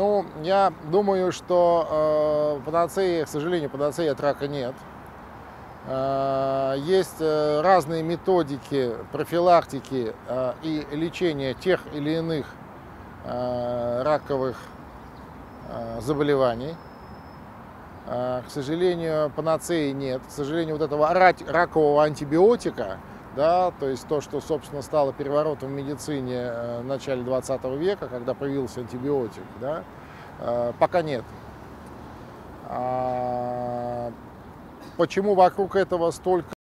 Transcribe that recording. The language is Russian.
Ну, я думаю, что э, панацеи, к сожалению, панацеи от рака нет. Э, есть э, разные методики профилактики э, и лечения тех или иных э, раковых э, заболеваний. Э, К сожалению, панацеи нет. К сожалению, вот этого рак- ракового антибиотика, да, то есть то, что, собственно, стало переворотом в медицине э, в начале 20 века, когда появился антибиотик, да, э, пока нет. А Почему вокруг этого столько